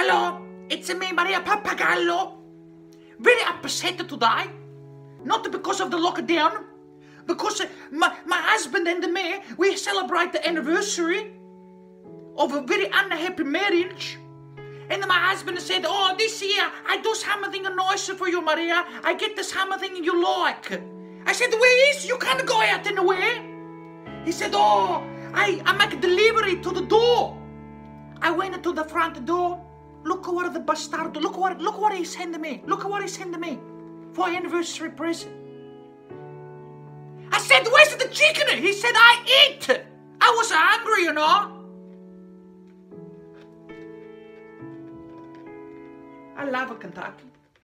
Hello, it's me, Maria Papagallo. Very upset today. Not because of the lockdown, because my, my husband and me, we celebrate the anniversary of a very unhappy marriage. And my husband said, Oh, this year I do something nice for you, Maria. I get the something you like. I said, Where is? You can't go out anywhere. He said, Oh, I, I make delivery to the door. I went to the front door. Look what the bastard, look what, look what he sent to me. Look at what he sent to me for anniversary present. I said, Where's the chicken? He said, I ate. I was hungry, you know. I love a Kentucky.